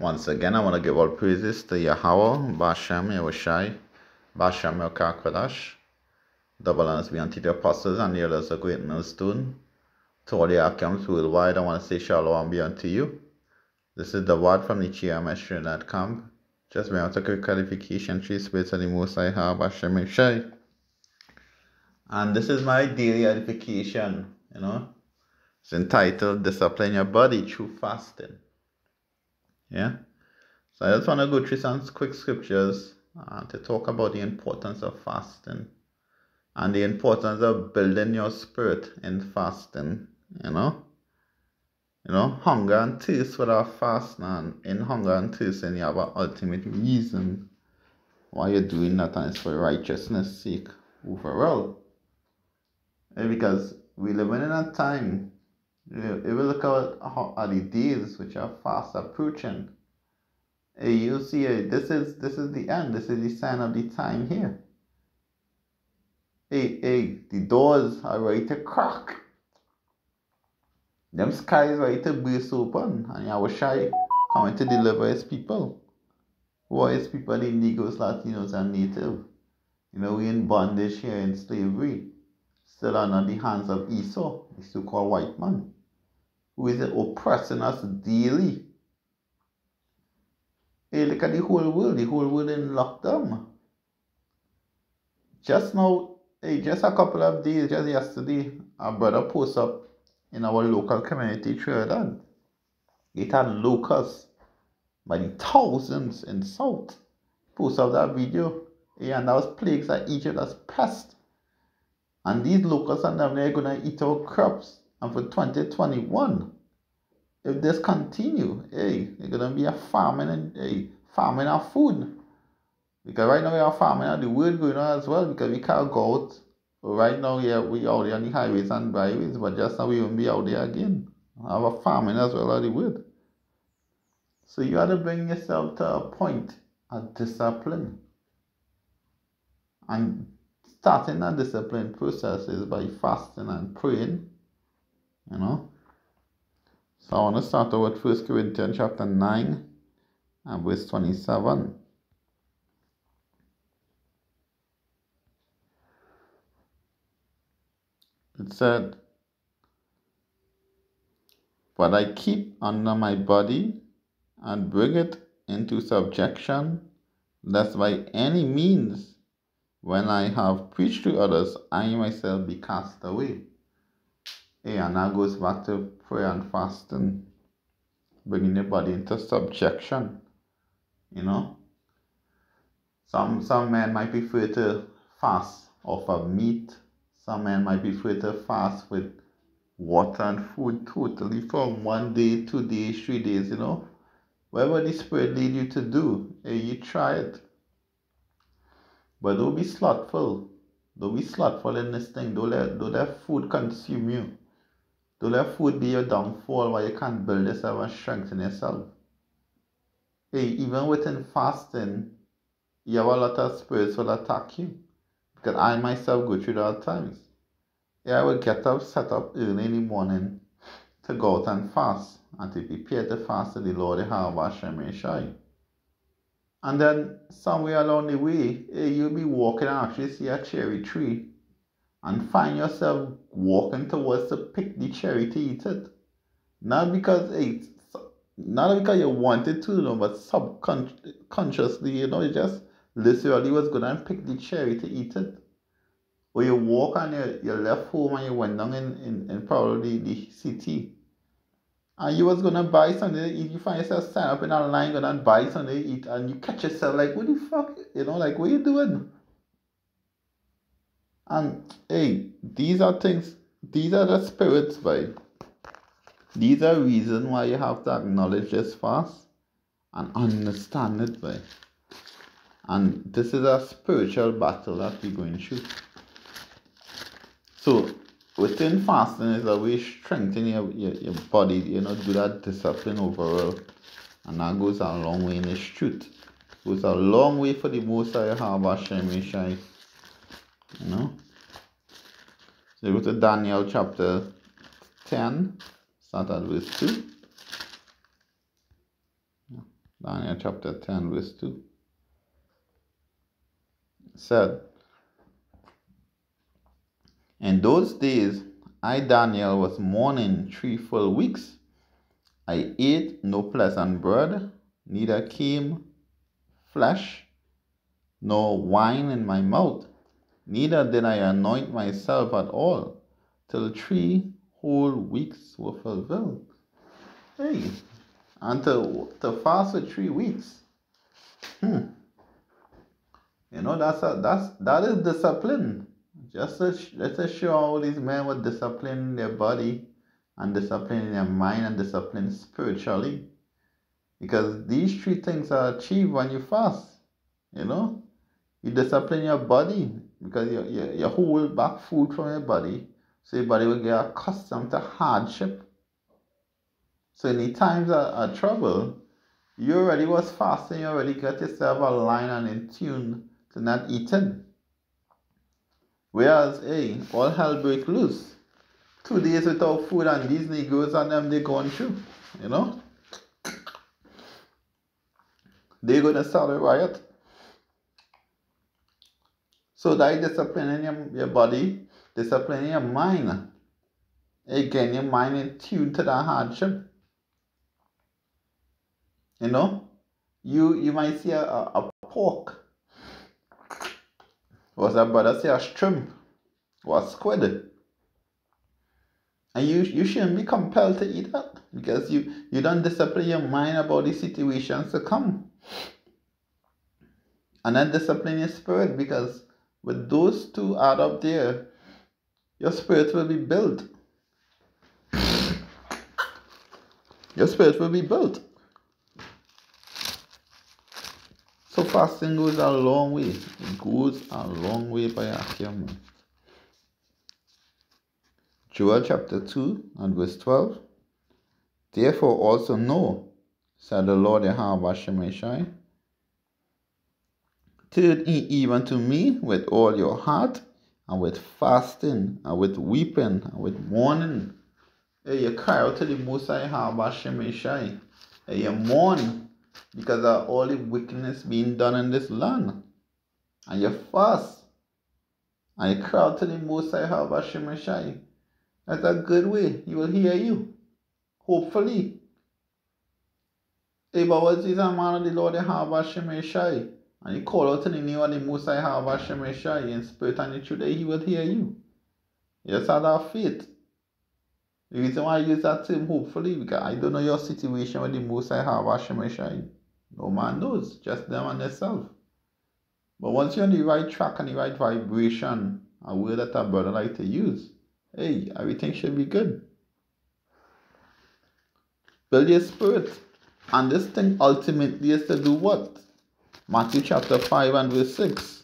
Once again, I want to give all praises to Yahweh, Bashem, Yahushai, Bashem, Yokakadash. Double honors be unto the apostles and the elders of great millstone. To all the Akims worldwide, I want to say shalom be unto you. This is the word from the GMS camp. Just bring out a quick clarification. Three spirits of the Most High have Hashem Yahushai. And this is my daily edification, you know. It's entitled Discipline Your Body Through Fasting. Yeah. So I just want to go through some quick scriptures uh, to talk about the importance of fasting and the importance of building your spirit in fasting. You know, you know, hunger and thirst without fasting, and in hunger and thirst, and you have an ultimate reason why you're doing that, and it's for righteousness' sake overall. Because we live in a time look at, at the days which are fast approaching, you see uh, this is this is the end. This is the sign of the time here. Hey, hey, the doors are ready to crack. Them skies ready to burst open, and Yahushai coming to deliver his people. Who are his people? The Negroes, Latinos, and Native. You know, we in bondage here in slavery, still under the hands of Esau, the so-called white man who is oppressing us daily. Hey, look at the whole world, the whole world in lockdown. Just now, hey, just a couple of days, just yesterday, a brother posted up in our local community Trinidad. It had locusts by the thousands in South. Post up that video. Yeah, and that was plagues that Egypt as pest. And these locusts and them they're gonna eat our crops and for 2021, if this continue, hey, it's gonna be a famine and hey, famine of food. Because right now we are famine and the world going on as well because we can't go out. Right now, yeah, we out there on the highways and byways, but just now we won't be out there again. Have a famine as well of the world. So you have to bring yourself to a point of discipline. And starting that discipline process is by fasting and praying you know. So I want to start out with First Corinthians chapter 9 and verse 27. It said, But I keep under my body and bring it into subjection, lest by any means, when I have preached to others, I myself be cast away. Yeah, and that goes back to prayer and fasting, bringing the body into subjection. You know, some some men might prefer to fast off of meat. Some men might prefer to fast with water and food totally from one day, two days, three days. You know, whatever the Spirit lead you to do, you try it. But don't be slothful. Don't be slothful in this thing. Don't let don't let food consume you. Don't let food be your downfall while you can't build yourself and strengthen yourself. Hey, even within fasting, you have a lot of spirits will attack you. Because I myself go through that times. Yeah, I will get up, set up early in the morning to go out and fast and to prepare to fast to the Lord Yahweh Hashem Yeshai. And then somewhere along the way, hey, you'll be walking and actually see a cherry tree and find yourself walking towards to pick the cherry to eat it. Not because it's not because you wanted to, you know, but subconsciously, you know, you just literally was going to pick the cherry to eat it. Or you walk and you, you left home and you went down in, in, in probably the city. And you was gonna buy something to eat, you find yourself stand up in a line gonna buy something to eat and you catch yourself like, what the fuck? You know, like what you doing? And hey, these are things, these are the spirits, by. These are reasons why you have to acknowledge this fast and understand it, by. And this is a spiritual battle that we're going through. So, within fasting is a way strengthen your, your, your body, you know, do that discipline overall. And that goes a long way in the truth. Goes a long way for the most I have Hashem Shai. You know? So go to Daniel chapter 10, start at verse 2. Daniel chapter 10, verse 2. said, In those days, I, Daniel, was mourning three full weeks. I ate no pleasant bread, neither came flesh nor wine in my mouth, neither did I anoint myself at all, till three whole weeks were fulfilled. Hey, and to, fast for three weeks. Hmm. You know, that's a, that's that is discipline. Just to, let's all these men were disciplining their body and disciplining their mind and discipline spiritually. Because these three things are achieved when you fast. You know? You discipline your body because you, you, you hold back food from your body so your body will get accustomed to hardship. So in times of, of trouble, you already was fasting, you already got yourself aligned and in tune to not eating. Whereas, hey, all hell break loose. Two days without food and these Negroes and them they going through, you know? They're gonna start a riot. So that disciplining your, your body, disciplining your mind. Again, your mind is tuned to that hardship. You know, you you might see a, a, a pork. Was a brother say a shrimp or a squid. And you you shouldn't be compelled to eat that because you, you don't discipline your mind about the situations to come. And then discipline your spirit because with those two add up there, your spirit will be built. Your spirit will be built. So fasting goes a long way. It goes a long way by Akim. Joel chapter 2 and verse 12. Therefore also know, said the Lord Yahweh Shemeshai, turn ye even to me with all your heart, and with fasting, and with weeping, and with mourning. Hey, you cry out to the Most High Yahweh Shemeshai. Hey, you mourn because of all the wickedness being done in this land. And you fast. And you cry out to the Most High Yahweh Shemeshai. That's a good way. He will hear you. Hopefully. Hey, but what is a man of the Lord Yahweh Shemeshai? And you call out to the name of the Most High Yahweh Shemeshai in spirit and in truth, he will hear you. You just have faith. The reason why I use that term, hopefully, because I don't know your situation with the Most High Yahweh Shemeshai. No man knows, just them and themselves. But once you're on the right track and the right vibration, a word that a brother like to use, hey, everything should be good. Build your spirit. And this thing ultimately is to do what? Matthew chapter 5 and verse 6.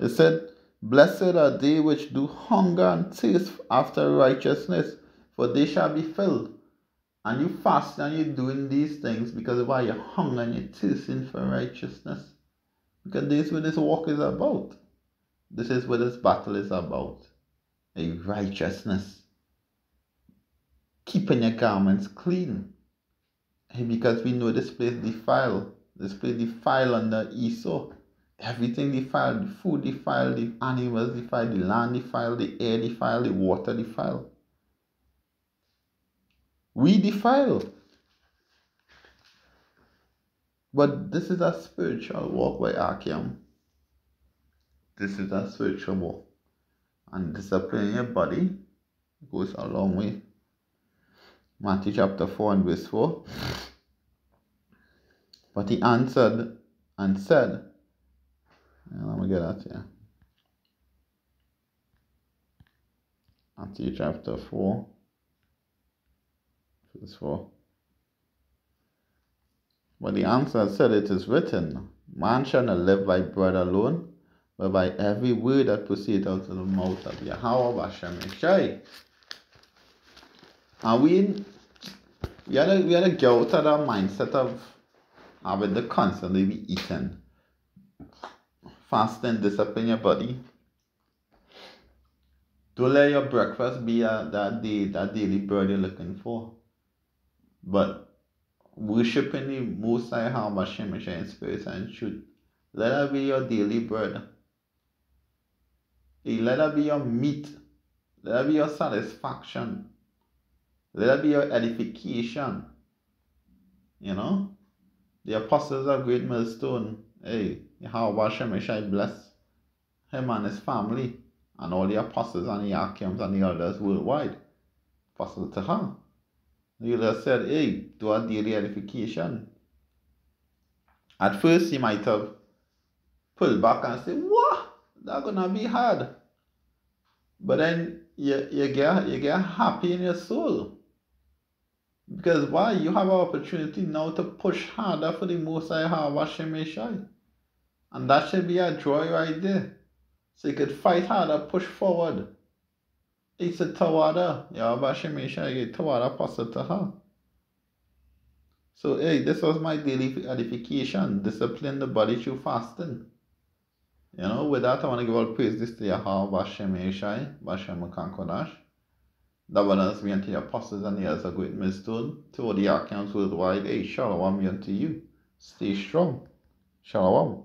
It said, Blessed are they which do hunger and thirst after righteousness, for they shall be filled. And you fast and you're doing these things because of why you're and you're thirsting for righteousness. Because this is what this walk is about. This is what this battle is about. A righteousness. Keeping your garments clean. Because we know this place defiled. This place defiled under Esau. Everything defiled. The food defiled. The animals defiled. The land defiled. The air defiled. The water defiled. We defile. But this is a spiritual walk by Akim. This is a spiritual walk. And disciplining your body goes a long way. Matthew chapter 4 and verse 4. But he answered and said, let me get that here. Matthew chapter 4 verse 4. But the answer said, It is written, Man shall not live by bread alone, but by every word that proceeds out of the mouth of Yahweh Bashem And we, we had to, we had out of that mindset of having to constantly be eating. Fasting, discipline your body. Don't let your breakfast be a, that day, that daily bread you're looking for. But worshiping the Most High Hashem in spirit and truth. Let that be your daily bread. Let that be your meat. Let that be your satisfaction. Let that be your edification. You know? The apostles of Great Millstone, hey, Yahweh Hashem bless him and his family and all the apostles and the archims and the elders worldwide. Apostle Taha. You just said, hey, do a daily edification. At first, he might have pulled back and said, what? That's gonna be hard. But then you, you get you get happy in your soul. Because why? You have an opportunity now to push harder for the most I have Hashem And that should be a joy right there. So you could fight harder, push forward. It's a tawada. Ya Hashem Yeshai tawada pasataha. So hey, this was my daily edification. Discipline the body through fasting. You know, with that I want to give all praise this to Yahweh Hashem Yeshai, Hashem Kodash. That one be unto the apostles and the others of great millstone, to all the archangels worldwide. Hey, shalom be unto you. Stay strong. Shalom.